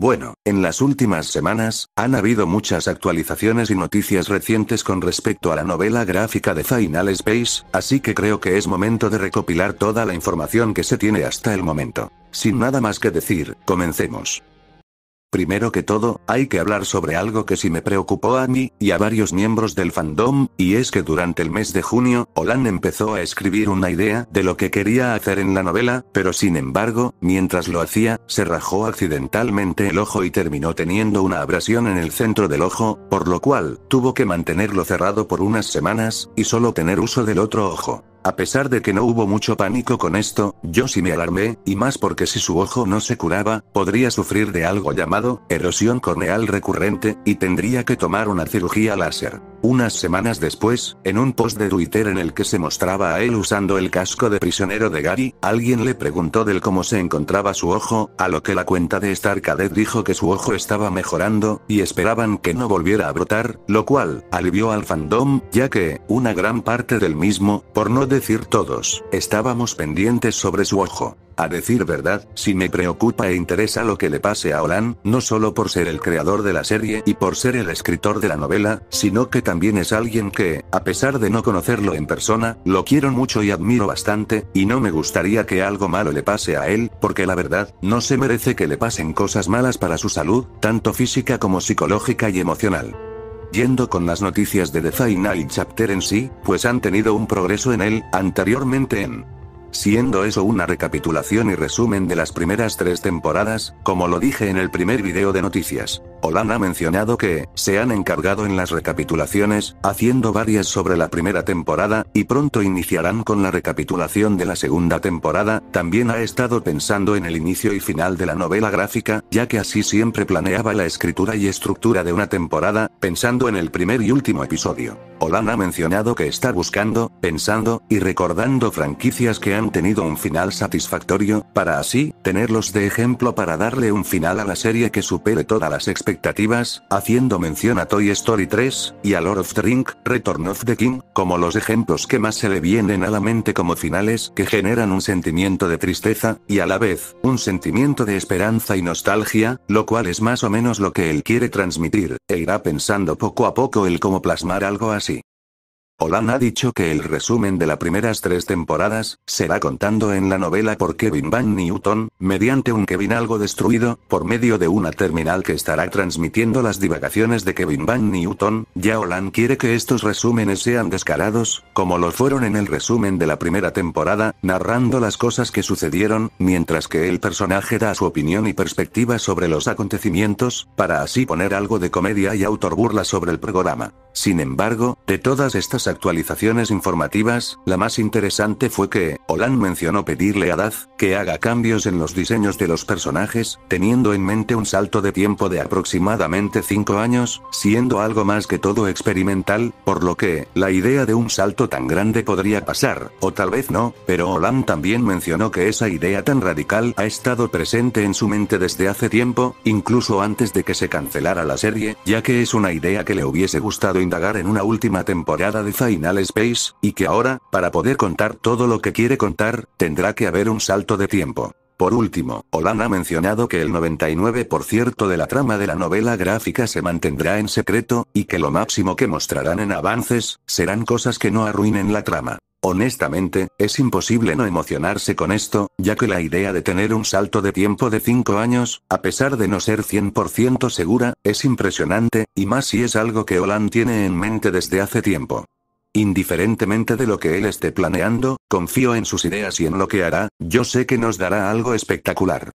Bueno, en las últimas semanas, han habido muchas actualizaciones y noticias recientes con respecto a la novela gráfica de Final Space, así que creo que es momento de recopilar toda la información que se tiene hasta el momento. Sin nada más que decir, comencemos. Primero que todo, hay que hablar sobre algo que sí me preocupó a mí, y a varios miembros del fandom, y es que durante el mes de junio, Olan empezó a escribir una idea de lo que quería hacer en la novela, pero sin embargo, mientras lo hacía, se rajó accidentalmente el ojo y terminó teniendo una abrasión en el centro del ojo, por lo cual, tuvo que mantenerlo cerrado por unas semanas, y solo tener uso del otro ojo. A pesar de que no hubo mucho pánico con esto, yo sí me alarmé, y más porque si su ojo no se curaba, podría sufrir de algo llamado erosión corneal recurrente, y tendría que tomar una cirugía láser. Unas semanas después, en un post de Twitter en el que se mostraba a él usando el casco de prisionero de Gary, alguien le preguntó del cómo se encontraba su ojo, a lo que la cuenta de Star Cadet dijo que su ojo estaba mejorando, y esperaban que no volviera a brotar, lo cual, alivió al fandom, ya que, una gran parte del mismo, por no decir todos, estábamos pendientes sobre su ojo. A decir verdad, si me preocupa e interesa lo que le pase a Olan, no solo por ser el creador de la serie y por ser el escritor de la novela, sino que también es alguien que, a pesar de no conocerlo en persona, lo quiero mucho y admiro bastante, y no me gustaría que algo malo le pase a él, porque la verdad, no se merece que le pasen cosas malas para su salud, tanto física como psicológica y emocional. Yendo con las noticias de The Final Chapter en sí, pues han tenido un progreso en él, anteriormente en Siendo eso una recapitulación y resumen de las primeras tres temporadas, como lo dije en el primer video de noticias. Olan ha mencionado que, se han encargado en las recapitulaciones, haciendo varias sobre la primera temporada, y pronto iniciarán con la recapitulación de la segunda temporada, también ha estado pensando en el inicio y final de la novela gráfica, ya que así siempre planeaba la escritura y estructura de una temporada, pensando en el primer y último episodio. Olan ha mencionado que está buscando, pensando, y recordando franquicias que han tenido un final satisfactorio, para así, tenerlos de ejemplo para darle un final a la serie que supere todas las expectativas, haciendo mención a Toy Story 3, y a Lord of the Ring, Return of the King, como los ejemplos que más se le vienen a la mente como finales que generan un sentimiento de tristeza, y a la vez, un sentimiento de esperanza y nostalgia, lo cual es más o menos lo que él quiere transmitir, e irá pensando poco a poco el cómo plasmar algo así. Olan ha dicho que el resumen de las primeras tres temporadas, será contando en la novela por Kevin Van Newton, mediante un Kevin algo destruido, por medio de una terminal que estará transmitiendo las divagaciones de Kevin Van Newton, ya Olan quiere que estos resúmenes sean descarados, como lo fueron en el resumen de la primera temporada, narrando las cosas que sucedieron, mientras que el personaje da su opinión y perspectiva sobre los acontecimientos, para así poner algo de comedia y autor burla sobre el programa. Sin embargo, de todas estas actualizaciones informativas, la más interesante fue que, Olan mencionó pedirle a Daz, que haga cambios en los diseños de los personajes, teniendo en mente un salto de tiempo de aproximadamente 5 años, siendo algo más que todo experimental, por lo que, la idea de un salto tan grande podría pasar, o tal vez no, pero Olan también mencionó que esa idea tan radical ha estado presente en su mente desde hace tiempo, incluso antes de que se cancelara la serie, ya que es una idea que le hubiese gustado indagar en una última temporada de Final Space, y que ahora, para poder contar todo lo que quiere contar, tendrá que haber un salto de tiempo. Por último, Olan ha mencionado que el 99% de la trama de la novela gráfica se mantendrá en secreto, y que lo máximo que mostrarán en avances, serán cosas que no arruinen la trama. Honestamente, es imposible no emocionarse con esto, ya que la idea de tener un salto de tiempo de 5 años, a pesar de no ser 100% segura, es impresionante, y más si es algo que Olan tiene en mente desde hace tiempo. Indiferentemente de lo que él esté planeando, confío en sus ideas y en lo que hará, yo sé que nos dará algo espectacular.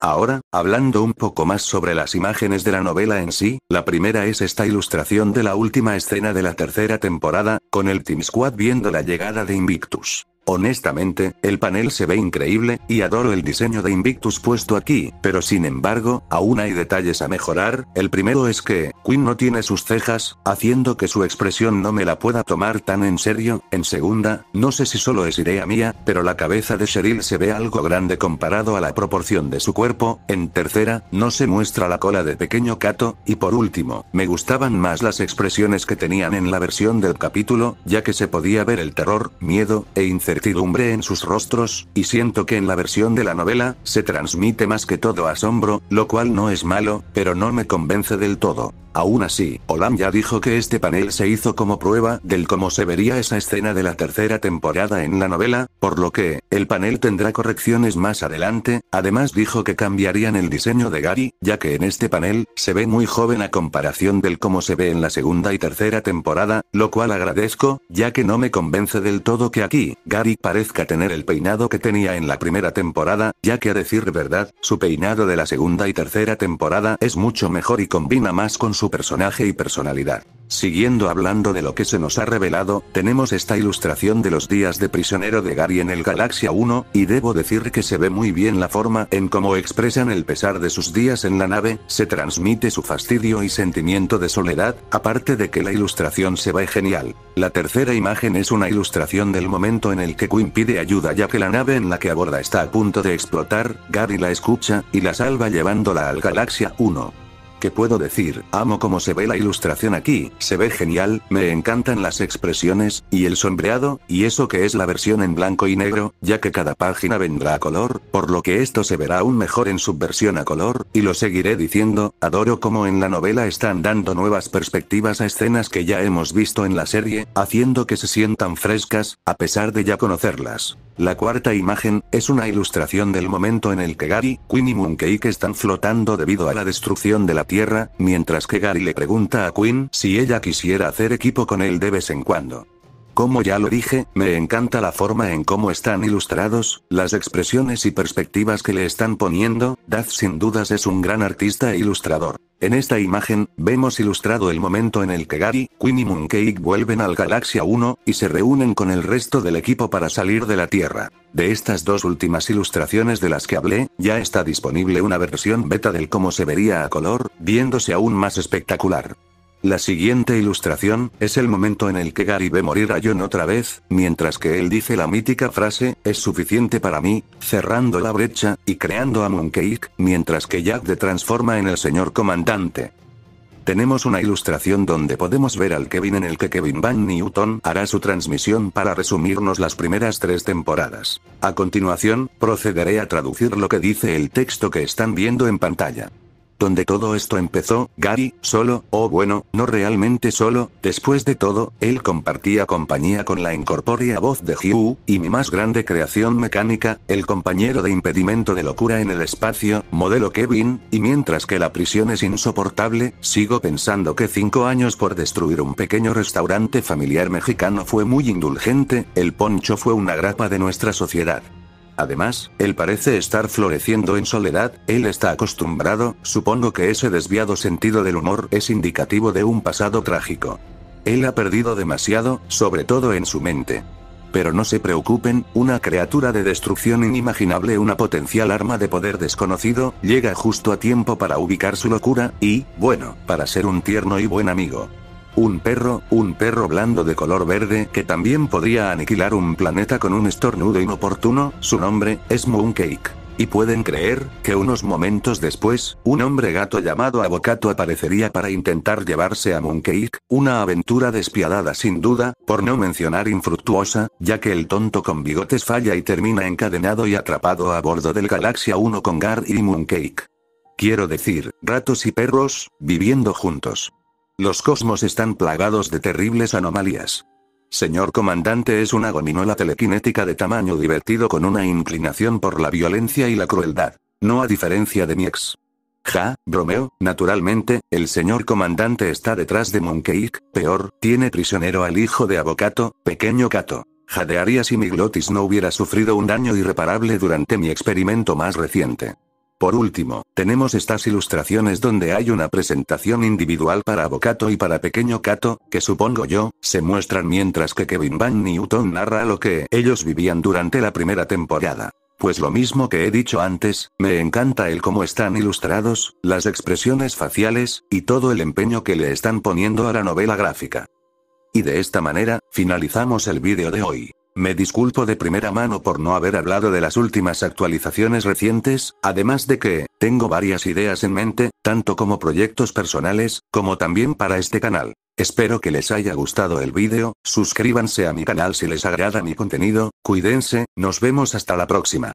Ahora, hablando un poco más sobre las imágenes de la novela en sí, la primera es esta ilustración de la última escena de la tercera temporada, con el Team Squad viendo la llegada de Invictus. Honestamente, el panel se ve increíble, y adoro el diseño de Invictus puesto aquí, pero sin embargo, aún hay detalles a mejorar, el primero es que, Quinn no tiene sus cejas, haciendo que su expresión no me la pueda tomar tan en serio, en segunda, no sé si solo es idea mía, pero la cabeza de Cheryl se ve algo grande comparado a la proporción de su cuerpo, en tercera, no se muestra la cola de pequeño Kato, y por último, me gustaban más las expresiones que tenían en la versión del capítulo, ya que se podía ver el terror, miedo, e incertidumbre incertidumbre en sus rostros, y siento que en la versión de la novela, se transmite más que todo asombro, lo cual no es malo, pero no me convence del todo. Aún así, Olam ya dijo que este panel se hizo como prueba del cómo se vería esa escena de la tercera temporada en la novela, por lo que, el panel tendrá correcciones más adelante, además dijo que cambiarían el diseño de Gary, ya que en este panel, se ve muy joven a comparación del cómo se ve en la segunda y tercera temporada, lo cual agradezco, ya que no me convence del todo que aquí, Gary parezca tener el peinado que tenía en la primera temporada, ya que a decir verdad, su peinado de la segunda y tercera temporada es mucho mejor y combina más con su personaje y personalidad. Siguiendo hablando de lo que se nos ha revelado, tenemos esta ilustración de los días de prisionero de Gary en el Galaxia 1, y debo decir que se ve muy bien la forma en cómo expresan el pesar de sus días en la nave, se transmite su fastidio y sentimiento de soledad, aparte de que la ilustración se ve genial. La tercera imagen es una ilustración del momento en el que Quinn pide ayuda ya que la nave en la que aborda está a punto de explotar, Gary la escucha, y la salva llevándola al Galaxia 1. ¿Qué puedo decir? Amo cómo se ve la ilustración aquí, se ve genial, me encantan las expresiones, y el sombreado, y eso que es la versión en blanco y negro, ya que cada página vendrá a color, por lo que esto se verá aún mejor en su versión a color, y lo seguiré diciendo, adoro cómo en la novela están dando nuevas perspectivas a escenas que ya hemos visto en la serie, haciendo que se sientan frescas, a pesar de ya conocerlas. La cuarta imagen, es una ilustración del momento en el que Gary, Quinn y Mooncake están flotando debido a la destrucción de la Tierra, mientras que Gary le pregunta a Quinn si ella quisiera hacer equipo con él de vez en cuando. Como ya lo dije, me encanta la forma en cómo están ilustrados, las expresiones y perspectivas que le están poniendo, Dad sin dudas es un gran artista e ilustrador. En esta imagen, vemos ilustrado el momento en el que Gary, Quinn y Mooncake vuelven al Galaxia 1, y se reúnen con el resto del equipo para salir de la Tierra. De estas dos últimas ilustraciones de las que hablé, ya está disponible una versión beta del cómo se vería a color, viéndose aún más espectacular. La siguiente ilustración, es el momento en el que Gary ve morir a John otra vez, mientras que él dice la mítica frase, es suficiente para mí, cerrando la brecha, y creando a Mooncake, mientras que Jack de transforma en el señor comandante. Tenemos una ilustración donde podemos ver al Kevin en el que Kevin Van Newton hará su transmisión para resumirnos las primeras tres temporadas. A continuación, procederé a traducir lo que dice el texto que están viendo en pantalla donde todo esto empezó, Gary, solo, o bueno, no realmente solo, después de todo, él compartía compañía con la incorpórea voz de Hugh, y mi más grande creación mecánica, el compañero de impedimento de locura en el espacio, modelo Kevin, y mientras que la prisión es insoportable, sigo pensando que cinco años por destruir un pequeño restaurante familiar mexicano fue muy indulgente, el poncho fue una grapa de nuestra sociedad. Además, él parece estar floreciendo en soledad, él está acostumbrado, supongo que ese desviado sentido del humor es indicativo de un pasado trágico. Él ha perdido demasiado, sobre todo en su mente. Pero no se preocupen, una criatura de destrucción inimaginable, una potencial arma de poder desconocido, llega justo a tiempo para ubicar su locura, y, bueno, para ser un tierno y buen amigo. Un perro, un perro blando de color verde que también podría aniquilar un planeta con un estornudo inoportuno, su nombre, es Mooncake. Y pueden creer, que unos momentos después, un hombre gato llamado Avocato aparecería para intentar llevarse a Mooncake, una aventura despiadada sin duda, por no mencionar infructuosa, ya que el tonto con bigotes falla y termina encadenado y atrapado a bordo del Galaxia 1 con Gar y Mooncake. Quiero decir, ratos y perros, viviendo juntos. Los cosmos están plagados de terribles anomalías. Señor comandante es una gominola telequinética de tamaño divertido con una inclinación por la violencia y la crueldad. No a diferencia de mi ex. Ja, bromeo, naturalmente, el señor comandante está detrás de Mooncake, peor, tiene prisionero al hijo de Avocato, pequeño Cato. Jadearía si mi glotis no hubiera sufrido un daño irreparable durante mi experimento más reciente. Por último, tenemos estas ilustraciones donde hay una presentación individual para Avocato y para Pequeño Cato, que supongo yo, se muestran mientras que Kevin Van Newton narra lo que ellos vivían durante la primera temporada. Pues lo mismo que he dicho antes, me encanta el cómo están ilustrados, las expresiones faciales, y todo el empeño que le están poniendo a la novela gráfica. Y de esta manera, finalizamos el vídeo de hoy. Me disculpo de primera mano por no haber hablado de las últimas actualizaciones recientes, además de que, tengo varias ideas en mente, tanto como proyectos personales, como también para este canal. Espero que les haya gustado el vídeo, suscríbanse a mi canal si les agrada mi contenido, cuídense, nos vemos hasta la próxima.